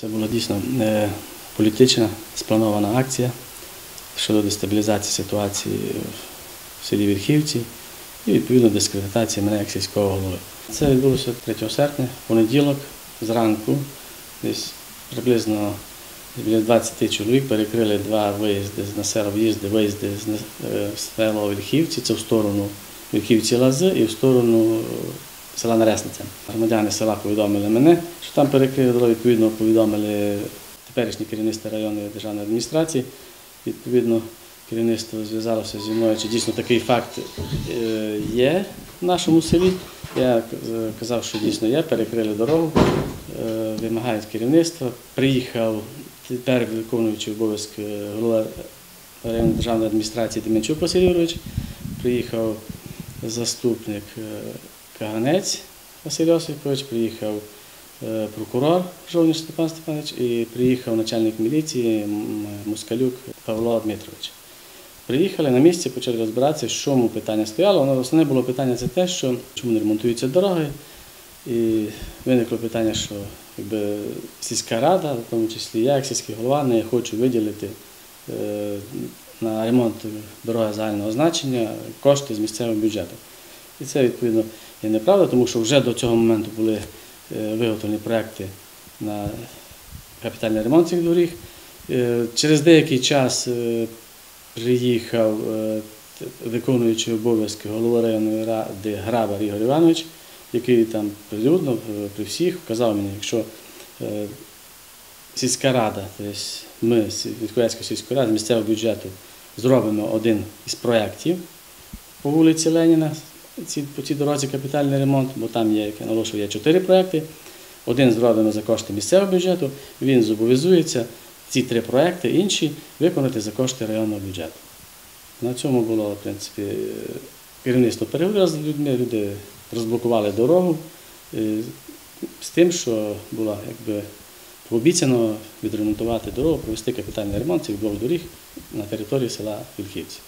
Це була дійсно е, політична спланована акція щодо дестабілізації ситуації в селі Верхівці і відповідно дискредитації мене як сільського голови. Це відбулося 3 серпня, понеділок, зранку, десь приблизно біля 20 чоловік перекрили два виїзди на село в'їзди, виїзди з е, село Верхівці, це в сторону Верхівці Лази і в сторону села Наресниця. Громадяни села повідомили мене, що там перекрили дорогу, відповідно повідомили теперішнє керівництво районної державної адміністрації. Відповідно, керівництво зв'язалося зі мною, чи дійсно такий факт е, є в нашому селі. Я е, казав, що дійсно є, перекрили дорогу, е, вимагають керівництва. Приїхав тепер виконуючий обов'язки голова районної державної адміністрації Деменчук Василь Юрович, приїхав заступник е, Каганець Василь Осипович, приїхав е, прокурор Жовніш Степан Степанович і приїхав начальник міліції Москалюк Павло Дмитрович. Приїхали на місці, почали розбиратися, в чому питання стояло. Основне було питання це те, що чому не ремонтуються дороги. І виникло питання, що якби, сільська рада, в тому числі я, як сільський голова, не хочу виділити е, на ремонт дороги загального значення кошти з місцевого бюджету. І це відповідно є неправда, тому що вже до цього моменту були е, виготовлені проекти на капітальний ремонт цих доріг. Е, Через деякий час е, приїхав виконуючий обов'язки голови районної ради Грабар Ігор Іванович, який там прилюдно при всіх вказав мені, якщо сільська рада, тобто ми, сі- Відкояцька сільська рада, з місцевого бюджету зробимо один із проєктів по вулиці Леніна, по цій дорозі капітальний ремонт, бо там є, як я наголошую, є чотири проєкти. Один зробимо за кошти місцевого бюджету, він зобов'язується ці три проекти, інші виконати за кошти районного бюджету. На цьому було, в принципі, керівництво переговорило з людьми, люди розблокували дорогу е, з тим, що було якби пообіцяно відремонтувати дорогу, провести капітальний ремонт цих двох доріг на території села Вільхівці.